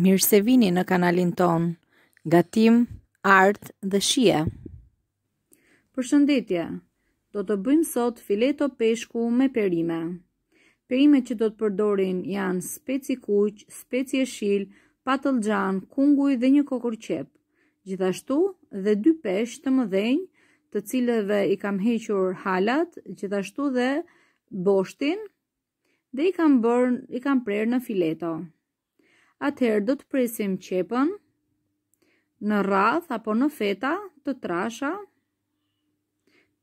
Mirë se vini në kanalin tonë, gatim, art dhe shije. Përshëndetje, do të bëjmë sot fileto peshku me perime. Perimet që do të përdorim janë spec i kuq, spec jeshil, patëllxhan, kunguj dhe një kokërr qepë. Gjithashtu dhe dy peshq të mëdhenj të cilëve i kam hequr halat, gjithashtu dhe boshtin dhe i kam bërë, i kam prerë në fileto. Atëherë do të presim qepën në rrathë apo në feta të trasha,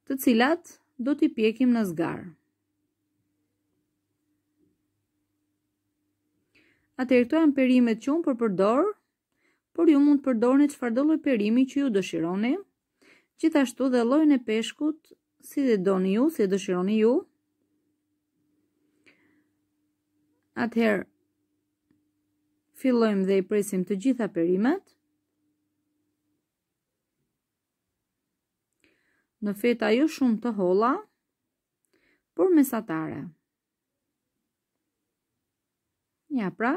të cilat do t'i pjekim në zgarë. Atëherë këto janë perimet që unë po përdor por ju mund të përdorni çfarëdo lloj perimi që ju dëshironi, gjithashtu dhe llojin e peshkut si e doni ju, si e dëshironi ju. Atëherë, fillojmë dhe i presim të gjitha perimet. Në feta jo shumë të holla, por mesatare. Ja pra,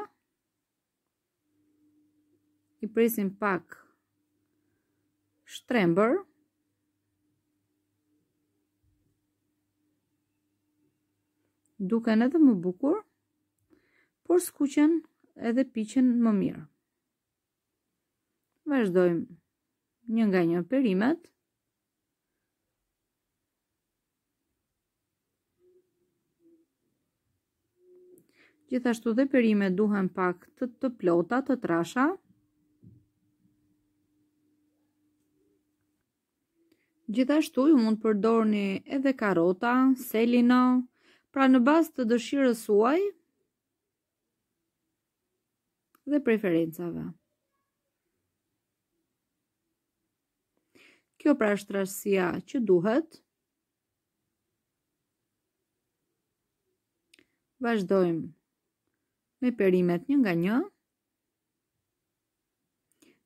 i presim pak shtrembër duken edhe më bukur por skuqen edhe piqen më mirë vazhdojmë një nga një perimet Gjithashtu dhe perimet duhen pak të, të plota, të trasha. Gjithashtu ju mund të përdorni edhe karota, selino, pra në bazë të dëshirës suaj dhe preferencave. Kjo pra është trashësia që duhet. Vazhdojmë me perimet një nga një.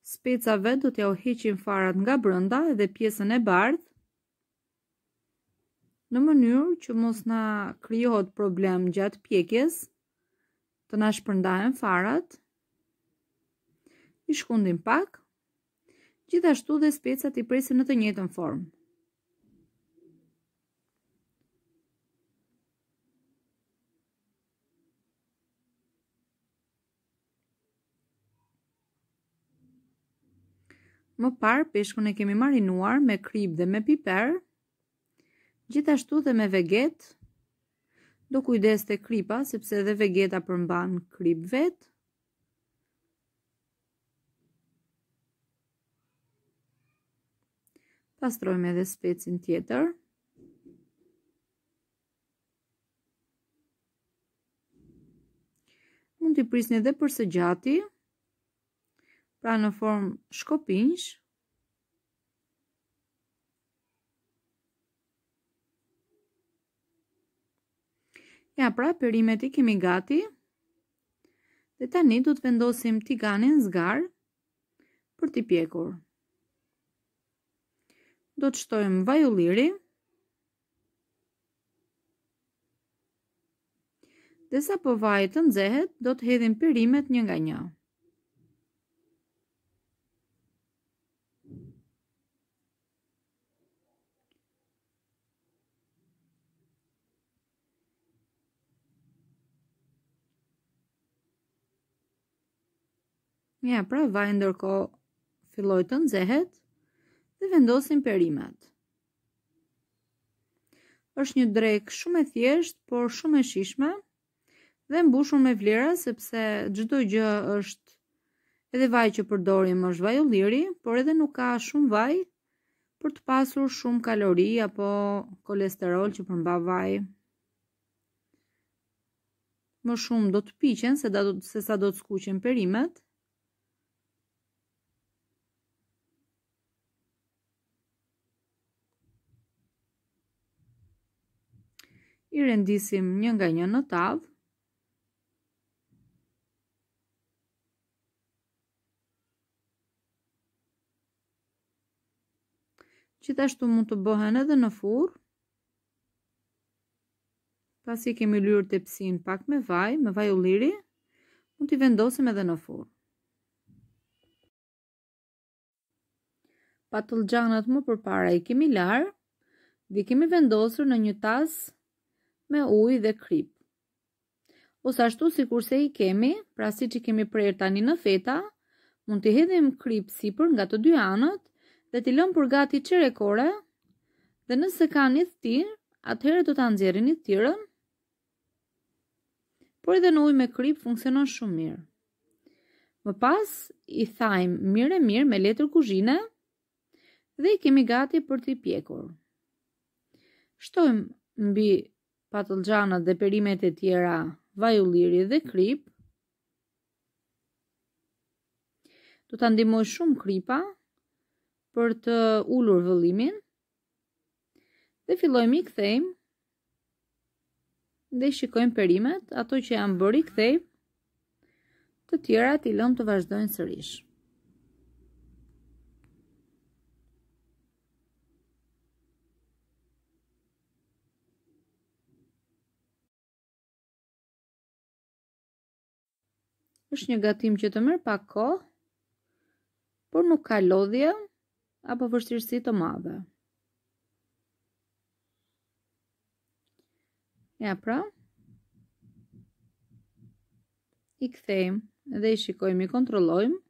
Specave do t'jau heqim farat nga brënda dhe pjesën e bardhë, në mënyrë që mos na krijohet problem gjatë pjekjes, të na shpërndahen farat, i shkundim pak, Gjithashtu dhe specat i presim në të njëjtën formë. Më parë peshkun e kemi marinuar me kripë dhe me piper, gjithashtu dhe me vegetë. Do kujdes te kripa, sepse dhe vegeta përmban kripë vetë. Pastrojmë edhe specin tjetër. Mund t'i prisni edhe për së gjati, pra në formë shkopinjsh, Ja pra, perimet i kemi gati. Dhe tani do të vendosim tiganin zgarë për t'i pjekur. Do të shtojmë vaj ulliri. Dhe sapo vaji të nxehet, do të hedhim perimet një nga një. Ja, pra vaji ndërkohë filloi të nxehet dhe vendosim perimet. është një drekë shumë e thjeshtë, por shumë e shijshme dhe mbushur me vlera sepse çdo gjë është edhe vaji që përdorim është vaj ulliri, por edhe nuk ka shumë vaj për të pasur shumë kalori apo kolesterol që përmban vaji. Më shumë do të piqen se, da, se sa do të skuqen perimet. I rendisim një nga një në tavë. Gjithashtu mund të bëhen edhe në furrë. Pasi e kemi lyrë tepsinë pak me vaj, me vaj ulliri, mund t'i vendosim edhe në furrë. Patëllxhanët më përpara i kemi larë dhe i kemi vendosur në një tas me ujë dhe kripë. Ose ashtu sikurse i kemi, pra siç i kemi prerë tani në feta, mund t'i hedhim kripë sipër nga të dy anët dhe t'i lëmë për gati çerek ore dhe nëse kanë idhtirë, atëherë do ta nxjerrin idhtirën Por edhe në ujë me kripë funksionon shumë mirë. Më pas i thajmë mirë e mirë me letër kuzhine dhe i kemi gati për t'i pjekur. Shtojmë mbi patëllxhanët dhe perimet e tjera vaj ulliri dhe kripë. Do të ndihmojë shumë kripa për të ulur vëllimin. Dhe fillojmë i kthejmë. Dhe i shikojmë perimet, ato që janë bërë i kthejmë. Të tjerat i lëmë të vazhdojnë sërish. është një gatim që të merr pak kohë, por nuk ka lodhje apo vështirësi të madhe. Ja pra, i kthejmë dhe i shikojmë, i kontrollojmë.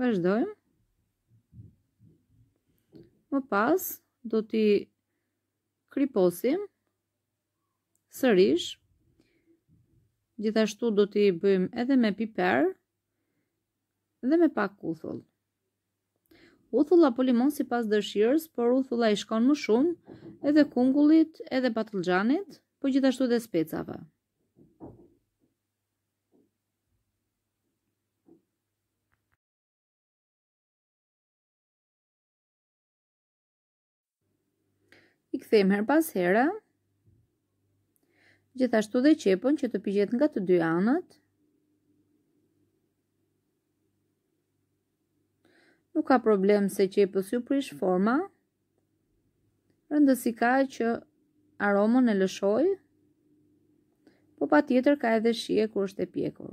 Vazhdojmë. Më pas do t'i kriposim sërish. Gjithashtu do t'i bëjmë edhe me piper dhe me pak uthull. Uthull apo limon sipas dëshirës, por uthulla i shkon më shumë edhe kungullit, edhe patëllxhanit, po gjithashtu edhe specave. I kthejmë herë pas here. Gjithashtu dhe qepën që të piqet nga të dy anët. Nuk ka problem se qepës iu prish forma. Rëndësi ka që aromën e lëshoi. Po patjetër ka edhe shije kur është e pjekur.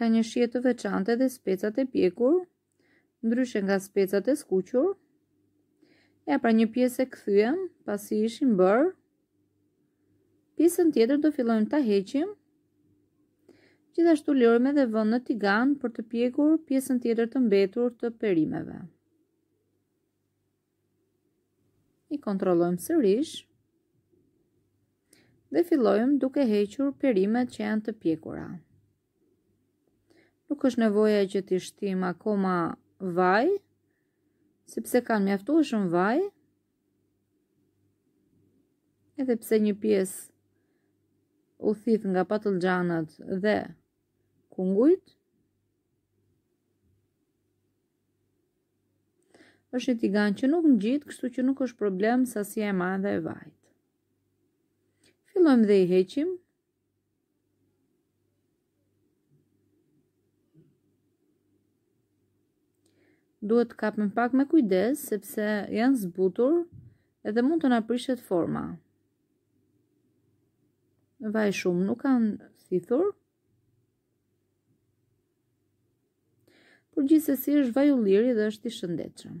Ka një shije të veçantë dhe specat e pjekur, ndryshe nga specat e skuqur. Ja pra një pjesë e kthyem, pasi ishin bërë. Pjesën tjetër do fillojmë ta heqim. Gjithashtu lirojmë edhe vend në tigan për të pjekur pjesën tjetër të mbetur të perimeve. I kontrollojmë sërish dhe fillojmë duke hequr perimet që janë të pjekura. Nuk është nevoja që t'i shtim akoma vaj, sepse kanë mjaftueshëm vaj, edhe pse një pjesë u thith nga patëllxhanët dhe kungujt, është një tigan që nuk ngjit, kështu që nuk është problem sasia e madhe e vajit. Fillojmë dhe i heqim. Duhet të kapen pak me kujdes, sepse janë zbutur edhe mund të na prishet forma. Vaj shumë nuk kanë thithur, Por gjithsesi është vaj ulliri dhe është i shëndetshëm.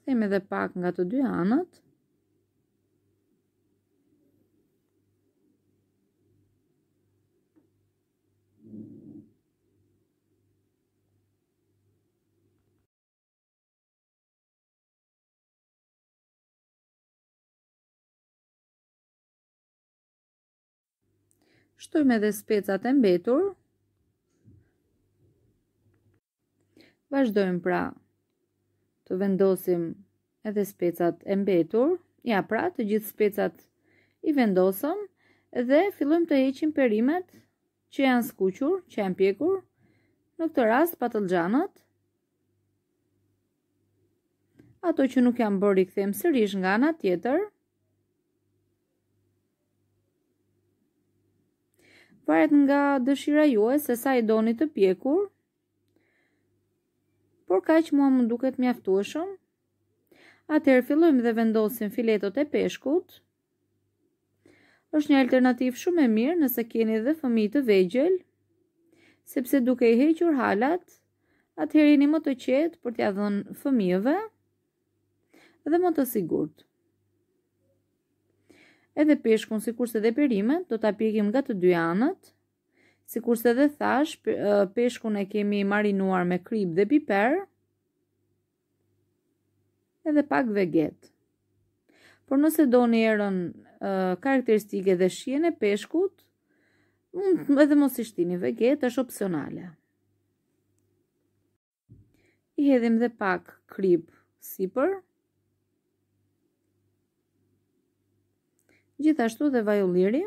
Kthejmë edhe pak nga të dy anët. Shtojmë edhe specat e mbetur. Vazhdojmë pra të vendosim edhe specat e mbetur. Ja pra të gjithë specat i vendosëm dhe fillojmë të heqim perimet që janë skuqur, që janë pjekur, në këtë rast patëllxhanët. Ato që nuk janë bërë i kthejmë sërish nga ana tjetër. Varet nga dëshira juaj se sa i doni të pjekur, por kaq mua më duket mjaftueshëm. Atëherë fillojmë dhe vendosim filetot e peshkut. Është një alternativë shumë e mirë nëse keni dhe fëmijë të vegjël, sepse duke i hequr halat, atëherë jeni më të qetë për t'ia dhënë fëmijëve. dhe më të sigurt. Edhe peshkun, sikurse dhe perimet, do ta pjekim nga të dy anët, sikurse dhe thashë, peshkun e kemi marinuar me kripë dhe piper, edhe pak vegetë. Por nëse doni erën karakteristike dhe shijen e peshkut, edhe mos i shtini vegetë, është opsionale. I hedhim dhe pak krip sipër. Gjithashtu dhe vaj ulliri,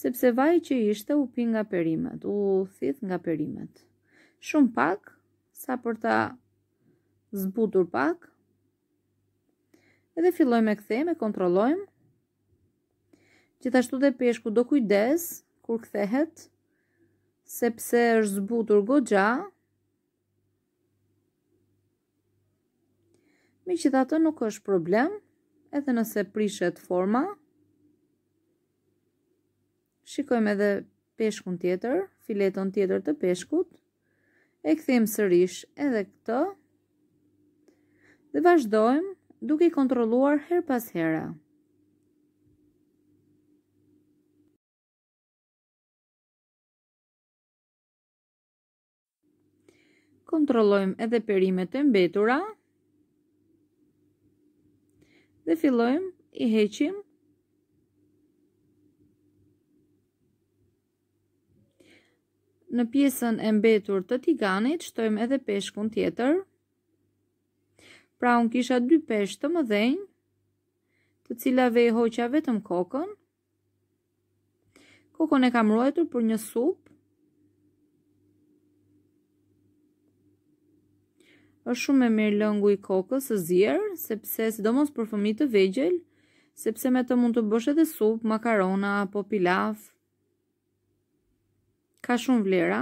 sepse vaj që ishte u pi nga perimet, u thith nga perimet. Shumë pak, sa për ta zbutur pak, edhe fillojmë e kthejmë e kontrollojmë, Gjithashtu dhe peshku do kujdes kur kthehet, sepse është zbutur goxha. Megjithatë nuk është problem, edhe nëse prishet forma. Shikojmë edhe peshkun tjetër, fileton tjetër të peshkut. E kthejmë sërish edhe këtë. Dhe vazhdojmë duke i kontrolluar herë pas here. Kontrollojmë edhe perimet e mbetura. Dhe fillojmë i heqim. Në pjesën e mbetur të tiganit, shtojmë edhe peshkun tjetër. Pra unë kisha dy peshq të mëdhenj, të cilave i hoqa vetëm kokën, Kokën e kam ruajtur për një supë. është shumë e mirë lëngu i kokës së zier, sepse sidomos për fëmijë të vegjël, sepse me të mund të bësh edhe supë, makarona apo pilaf. Ka shumë vlera.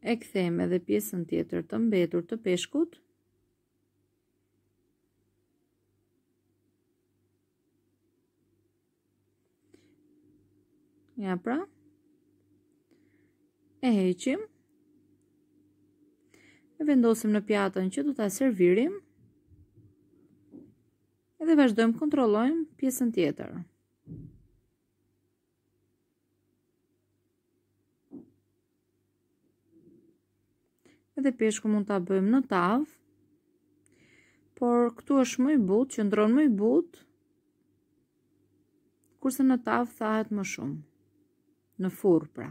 e kthejmë edhe pjesën tjetër të mbetur të peshkut ja pra e heqim e vendosim në pjatën që do ta servirim edhe vazhdojmë kontrollojmë pjesën tjetër Edhe peshkun mund ta bëjmë në tavë. Por këtu është më i butë, qëndron më i butë. Kurse në tavë thahet më shumë. Në furrë pra.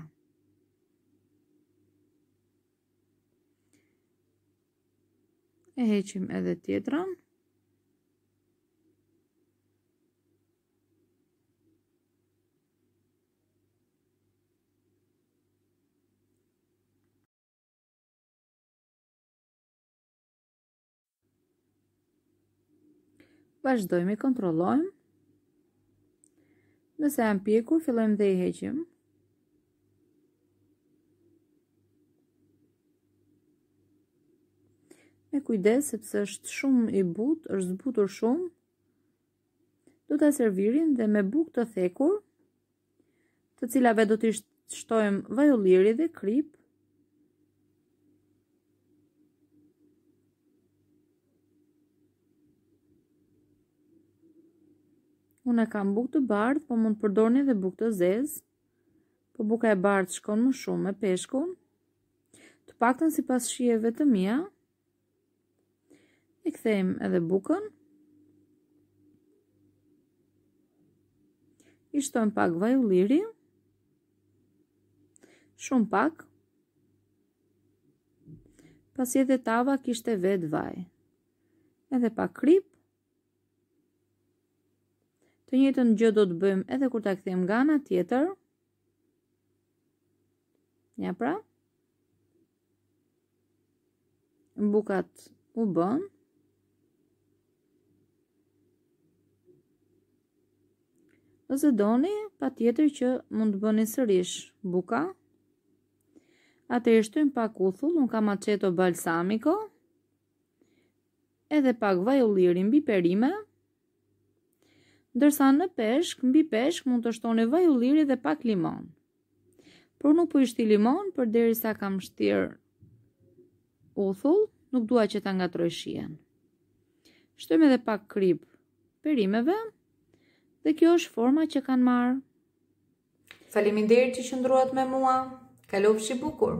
E heqim edhe tjetrën. Vazhdojmë i kontrollojmë. Nëse janë pjekur, fillojmë dhe i heqim. Me kujdes, sepse është shumë i butë, është zbutur shumë, Do ta servirim dhe me bukë të thekur, të cilave do t'i shtojmë vaj ulliri dhe kripë. Unë e kam bukë të bardhë, po mund të përdorni dhe bukë të zezë. Po buka e bardhë shkon më shumë me peshkun. Të paktën sipas shijeve të mia, I kthejmë edhe bukën. I shtojmë pak vaj ulliri. Shumë pak. Pasi edhe tava kishte vetë vaj. Edhe pak kripë. Të njëjtën gjë do të bëjmë edhe kur ta kthejmë nga ana tjetër. Ja pra. Bukat u bënë. Nëse doni, patjetër që mund të bëni sërish buka. Atëherë i shtojmë pak uthull, unë kam aceto balsamiko, edhe pak vaj ulliri mbi perime, ndërsa në peshk, mbi peshk mund të shtoni vaj ulliri dhe pak limon. Por nuk po i shtie limon, përderisa kam shtënë uthull, nuk dua që ta ngatërroj shijen. Shtojmë edhe pak kripë perimeve dhe kjo është forma që kanë marrë. Faleminderit që qëndruat me mua, kalofshi bukur!